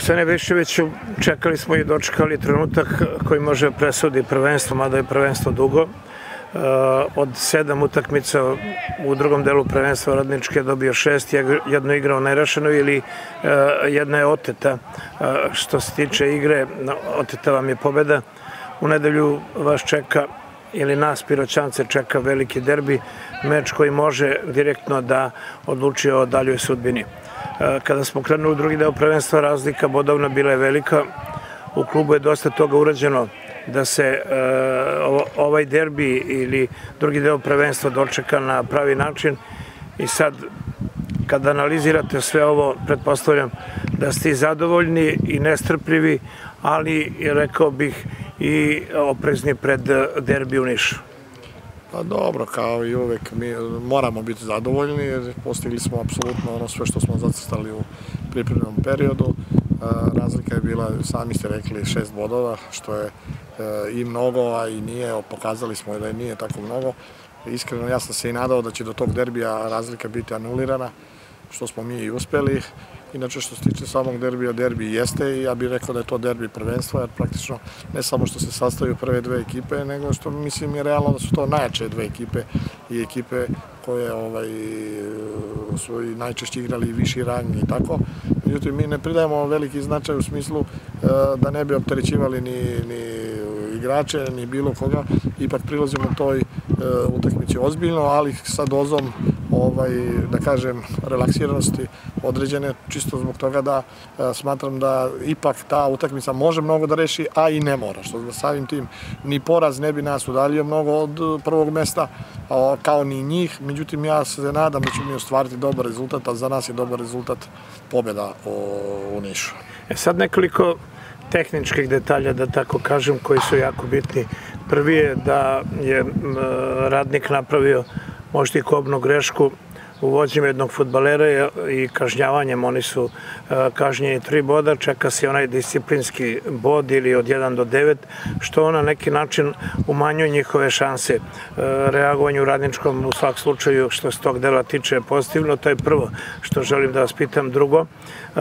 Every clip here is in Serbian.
Gospodine Viševiću, čekali smo i dočekali trenutak koji može presudi prvenstvo, mada je prvenstvo dugo. Uh, od sedam utakmica u drugom delu prvenstva Radničke dobio šest, jedno igrao nerešeno ili uh, jedna je oteta. Uh, što se tiče igre, oteta vam je pobeda. U nedelju vas čeka ili nas Piroćance čeka veliki derbi, meč koji može direktno da odluči o daljoj sudbini. Kada smo krenuli u drugi deo prvenstva, razlika bodovna bila je velika. U klubu je dosta toga urađeno da se e, ovaj derbi ili drugi deo prvenstva dočeka na pravi način i sad kada analizirate sve ovo, pretpostavljam da ste i zadovoljni i nestrpljivi, ali rekao bih i oprezni pred derbi u Nišu. Pa dobro, kao i uvek, mi moramo biti zadovoljni jer postigli smo apsolutno ono sve što smo zacrstali u pripremnom periodu. Razlika je bila, sami ste rekli, šest bodova, što je e, i mnogo, a i nije, pokazali smo da je nije tako mnogo. Iskreno, ja sam se i nadao da će do tog derbija razlika biti anulirana, što smo mi i uspeli. Inače, što se tiče samog derbija, derbi jeste i ja bih rekao da je to derbi prvenstva, jer praktično ne samo što se sastavaju prve dve ekipe, nego što mislim je realno da su to najjače dve ekipe i ekipe koje ovaj, su i najčešće igrali viši rang i tako. Međutim, mi ne pridajemo veliki značaj u smislu e, da ne bi opterećivali ni, ni igrače, ni bilo koga. Ipak prilazimo toj e, utakmici ozbiljno, ali sa dozom ovaj, da kažem, relaksiranosti određene, čisto zbog toga da e, smatram da ipak ta utakmica može mnogo da reši, a i ne mora, što da samim tim ni poraz ne bi nas udaljio mnogo od prvog mesta, a, kao ni njih, međutim ja se nadam da ćemo mi ostvariti dobar rezultat, a za nas je dobar rezultat pobjeda u, u Nišu. E sad nekoliko tehničkih detalja, da tako kažem, koji su jako bitni. Prvi je da je radnik napravio možda i kobnu grešku uvođenjem jednog futbalera i kažnjavanjem. Oni su e, kažnjeni tri boda, čeka se onaj disciplinski bod ili od 1 do 9, što na neki način umanjuje njihove šanse. E, reagovanje u radničkom u svak slučaju što se tog dela tiče je pozitivno, to je prvo što želim da vas pitam. Drugo, e,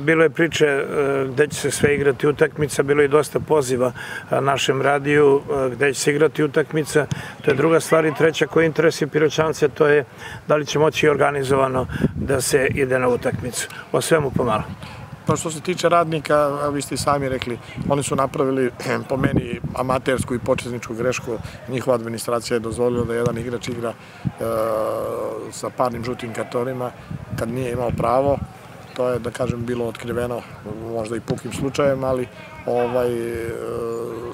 bilo je priče gde će se sve igrati utakmica, bilo je dosta poziva našem radiju gde će se igrati utakmica, to je druga stvar i treća koja interesuje Piroćance, to je da li će moći moći organizovano da se ide na utakmicu. O svemu pomalo. Pa što se tiče radnika, vi ste i sami rekli, oni su napravili po meni amatersku i početničku grešku. Njihova administracija je dozvolila da jedan igrač igra e, sa parnim žutim kartonima kad nije imao pravo. To je, da kažem, bilo otkriveno možda i pukim slučajem, ali ovaj, e,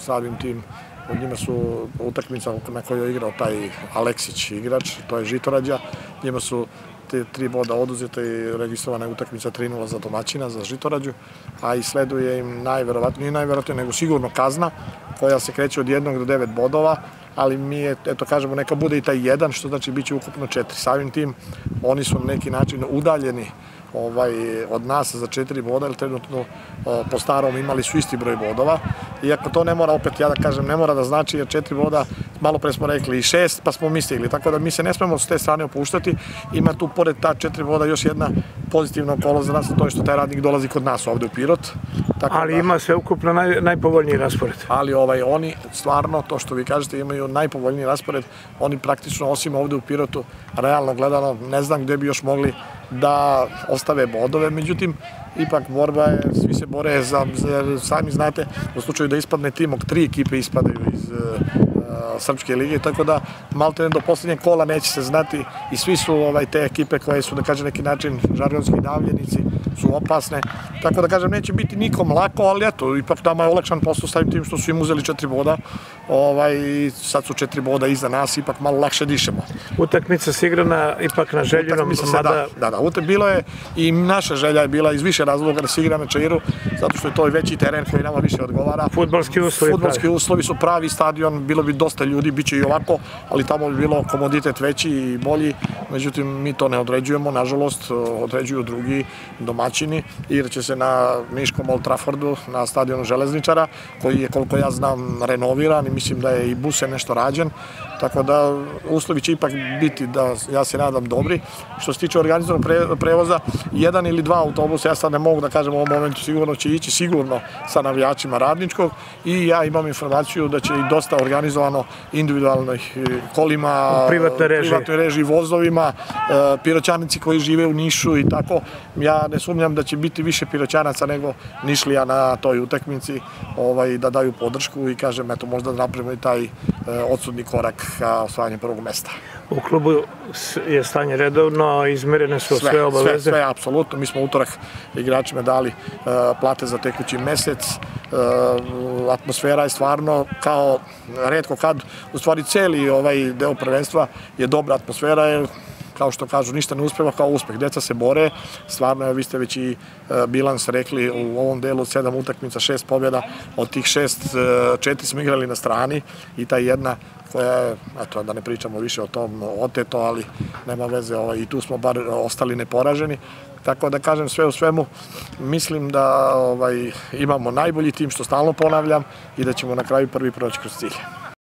samim tim od njima su utakmica na kojoj je igrao taj Aleksić igrač, to je Žitorađa, njima su te tri boda oduzete i registrovana je utakmica 3-0 za domaćina, za Žitorađu, a i sleduje im najverovatnije, nije najverovatnije, nego sigurno kazna koja se kreće od jednog do devet bodova, ali mi je, eto kažemo, neka bude i taj jedan, što znači bit će ukupno četiri. Samim tim, oni su na neki način udaljeni ovaj, od nas za četiri boda, jer trenutno po starom imali su isti broj bodova. Iako to ne mora, opet ja da kažem, ne mora da znači, jer četiri boda, malo pre smo rekli i šest, pa smo mi stigli. Tako da mi se ne smemo s te strane opuštati. Ima tu, pored ta četiri boda, još jedna pozitivna okolo za nas, to je što taj radnik dolazi kod nas ovde u Pirot. Tako ali da, ima sve ukupno naj, najpovoljniji raspored. Ali ovaj, oni stvarno, to što vi kažete, imaju najpovoljniji raspored. Oni praktično, osim ovde u Pirotu, realno gledano, ne znam gde bi još mogli da ostave bodove, međutim, ipak borba je, svi se bore za, za sami znate, u slučaju da ispadne timok, tri ekipe ispadaju iz Srpske lige, tako da malte do poslednjeg kola neće se znati i svi su ovaj, te ekipe koje su, da kažem, neki način žargonski davljenici, su opasne, tako da kažem, neće biti nikom lako, ali eto, ipak nama je olakšan posao stavim tim što su im uzeli četiri boda, ovaj, sad su četiri boda iza nas, ipak malo lakše dišemo. Utakmica se igrana ipak na željenom, mada... Da, da, da, utak, bilo je i naša želja je bila iz više razloga da se igra na Čairu, zato što je to i veći teren koji nama više odgovara. Futbolski uslovi. Futbolski pravi. uslovi su pravi stadion, bilo bi dosta ljudi, bit će i ovako, ali tamo bi bilo komoditet veći i bolji, međutim mi to ne određujemo, nažalost određuju drugi domaći domaćini, igraće se na Niškom Old Traffordu, na stadionu Železničara, koji je, koliko ja znam, renoviran i mislim da je i buse nešto rađen, tako da uslovi će ipak biti, da ja se nadam, dobri. Što se tiče organizovanog pre, prevoza, jedan ili dva autobusa, ja sad ne mogu da kažem u ovom momentu, sigurno će ići sigurno sa navijačima radničkog. I ja imam informaciju da će i dosta organizovano individualnih kolima, privatne režije, privatne režije vozovima, e, piroćanici koji žive u Nišu i tako. Ja ne sumnjam da će biti više piroćanaca nego Nišlija na toj utakmici ovaj, da daju podršku i kažem, eto, možda da napravimo i taj e, odsudni korak ka osvajanju prvog mesta. U klubu je stanje redovno, izmerene su sve, sve obaveze? Sve, sve, apsolutno. Mi smo utorak igračima dali uh, plate za tekući mesec. Uh, atmosfera je stvarno kao redko kad, u stvari celi ovaj deo prvenstva je dobra atmosfera, jer kao što kažu, ništa ne uspeva kao uspeh. Deca se bore, stvarno, vi ste već i e, bilans rekli u ovom delu sedam utakmica, šest pobjeda, od tih šest, e, četiri smo igrali na strani i ta jedna koja je, eto, da ne pričamo više o tom oteto, ali nema veze, ovaj, i tu smo bar ostali neporaženi. Tako da kažem sve u svemu, mislim da ovaj, imamo najbolji tim, što stalno ponavljam, i da ćemo na kraju prvi proći kroz cilje.